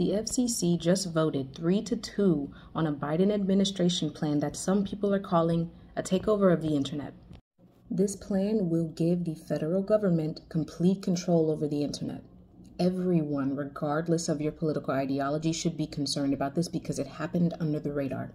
The FCC just voted 3 to 2 on a Biden administration plan that some people are calling a takeover of the internet. This plan will give the federal government complete control over the internet. Everyone, regardless of your political ideology, should be concerned about this because it happened under the radar.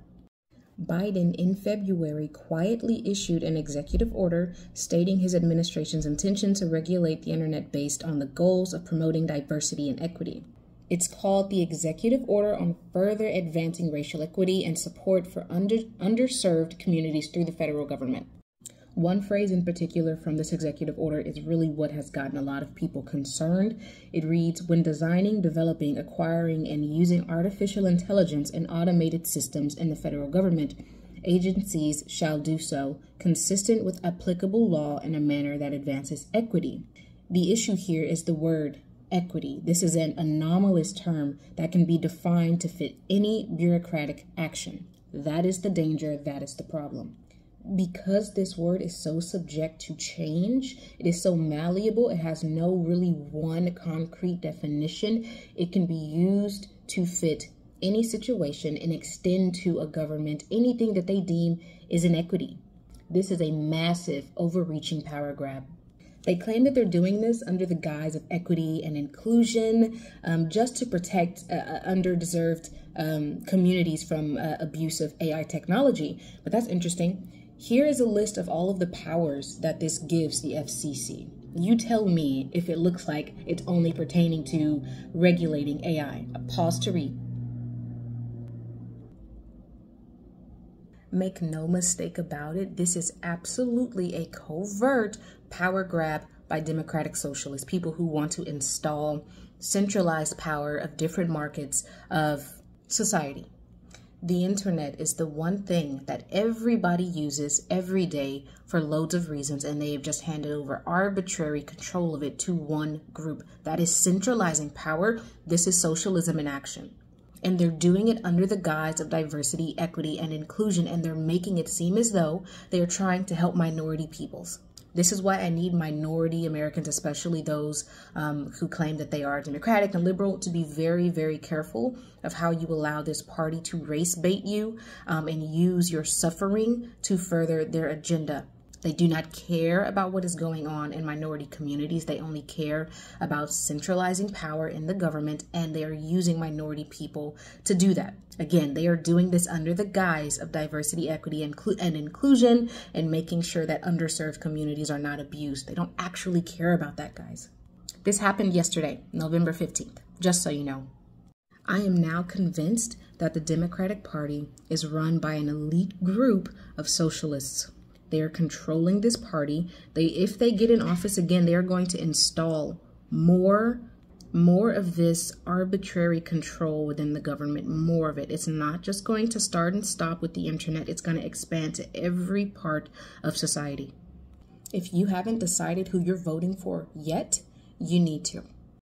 Biden in February quietly issued an executive order stating his administration's intention to regulate the internet based on the goals of promoting diversity and equity. It's called the Executive Order on Further Advancing Racial Equity and Support for under, Underserved Communities through the Federal Government. One phrase in particular from this executive order is really what has gotten a lot of people concerned. It reads When designing, developing, acquiring, and using artificial intelligence and automated systems in the federal government, agencies shall do so consistent with applicable law in a manner that advances equity. The issue here is the word equity. This is an anomalous term that can be defined to fit any bureaucratic action. That is the danger, that is the problem. Because this word is so subject to change, it is so malleable, it has no really one concrete definition, it can be used to fit any situation and extend to a government anything that they deem is inequity. This is a massive, overreaching power grab. They claim that they're doing this under the guise of equity and inclusion, um, just to protect uh, uh underdeserved um, communities from uh, abuse of AI technology. But that's interesting. Here is a list of all of the powers that this gives the FCC. You tell me if it looks like it's only pertaining to regulating AI. A pause to read. Make no mistake about it, this is absolutely a covert power grab by democratic socialists, people who want to install centralized power of different markets of society. The internet is the one thing that everybody uses every day for loads of reasons, and they have just handed over arbitrary control of it to one group. That is centralizing power. This is socialism in action and they're doing it under the guise of diversity, equity, and inclusion, and they're making it seem as though they are trying to help minority peoples. This is why I need minority Americans, especially those um, who claim that they are democratic and liberal, to be very, very careful of how you allow this party to race bait you um, and use your suffering to further their agenda. They do not care about what is going on in minority communities. They only care about centralizing power in the government, and they are using minority people to do that. Again, they are doing this under the guise of diversity, equity, and, inclusion and making sure that underserved communities are not abused. They don't actually care about that, guys. This happened yesterday, November 15th, just so you know. I am now convinced that the Democratic Party is run by an elite group of socialists they are controlling this party. They if they get in office again, they are going to install more more of this arbitrary control within the government, more of it. It's not just going to start and stop with the internet, it's going to expand to every part of society. If you haven't decided who you're voting for yet, you need to.